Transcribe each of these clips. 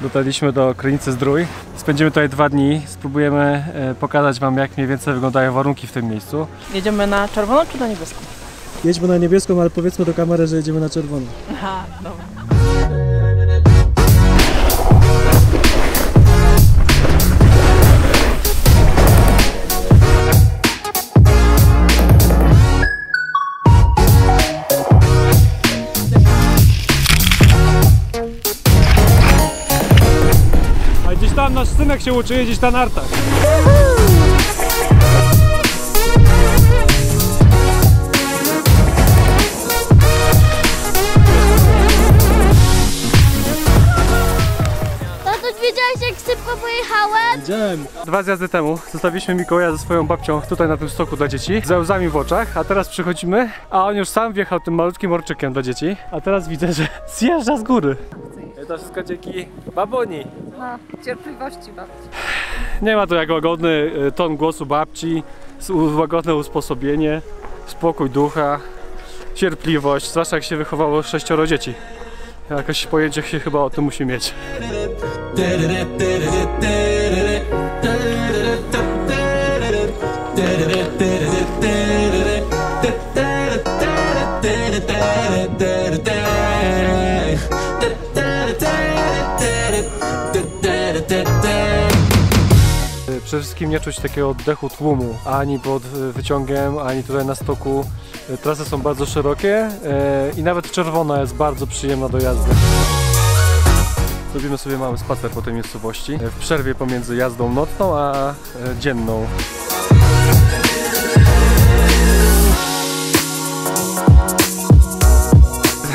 Dotarliśmy do Krynicy Zdrój. Spędzimy tutaj dwa dni. Spróbujemy e, pokazać Wam, jak mniej więcej wyglądają warunki w tym miejscu. Jedziemy na czerwoną czy na niebieską? Jedźmy na niebieską, ale powiedzmy do kamery, że jedziemy na czerwoną. Aha, dobra. Gdzieś tam nasz synek się uczy jeździć na nartach. Tato, wiedziałeś jak szybko pojechałem? Widziałem. Dwa zjazdy temu zostawiliśmy Mikołaja ze swoją babcią tutaj na tym stoku dla dzieci, ze łzami w oczach, a teraz przychodzimy, a on już sam wjechał tym malutkim orczykiem dla dzieci, a teraz widzę, że zjeżdża z góry. To wszystko dzięki babuni. Cierpliwości babci. Nie ma to jak łagodny y, ton głosu babci, łagodne usposobienie, spokój ducha, cierpliwość, zwłaszcza jak się wychowało sześcioro dzieci. Jakoś pojęcie się chyba o tym musi mieć. Przede wszystkim nie czuć takiego oddechu tłumu, ani pod y, wyciągiem, ani tutaj na stoku. Y, Trasy są bardzo szerokie y, i nawet czerwona jest bardzo przyjemna do jazdy. Robimy sobie mały spacer po tej miejscowości, w przerwie pomiędzy jazdą nocną a dzienną.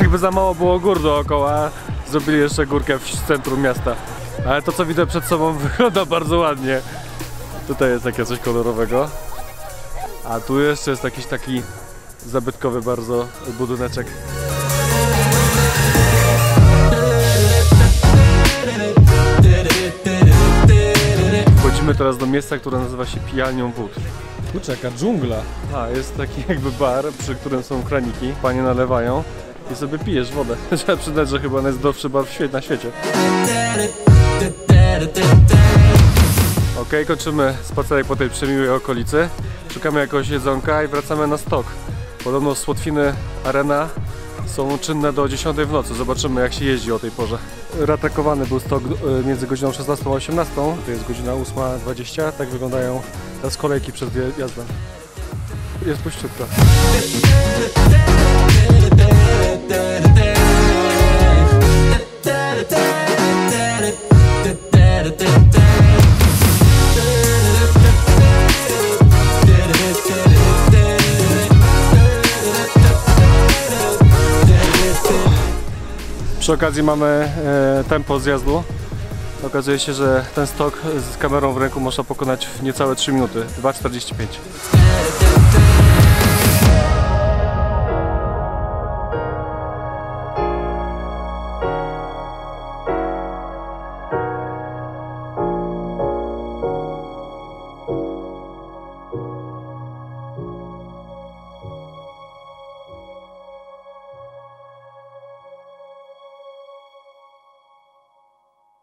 Jakby za mało było gór dookoła, zrobili jeszcze górkę w centrum miasta. Ale to co widzę przed sobą wygląda bardzo ładnie. Tutaj jest takie coś kolorowego. A tu jeszcze jest jakiś taki zabytkowy bardzo budyneczek. Wchodzimy teraz do miejsca, które nazywa się Pijalnią Wód. Kurczę, jaka dżungla. A, jest taki jakby bar, przy którym są kraniki. Panie nalewają i sobie pijesz wodę. Trzeba przyznać, że chyba najzdrowszy bar na świecie. Okej, kończymy spacerek po tej przemiłej okolicy. Szukamy jakiegoś jedzonka i wracamy na stok. Podobno Słotwiny Arena są czynne do 10 w nocy. Zobaczymy jak się jeździ o tej porze. Ratakowany był stok e, między godziną 16 a 18. To jest godzina 8.20. Tak wyglądają teraz kolejki przed jazdem. Jest puściutka. Przy okazji mamy e, tempo zjazdu. Okazuje się, że ten stok z kamerą w ręku można pokonać w niecałe 3 minuty, 2,45.